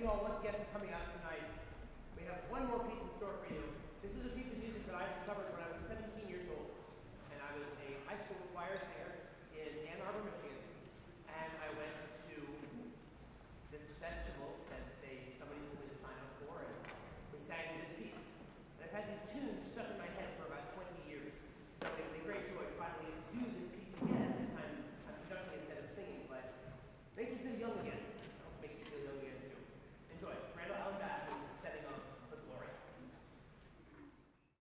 you all once again for coming out tonight. We have one more piece in store for you. This is a piece of music that I discovered when I was 17 years old, and I was a high school choir singer.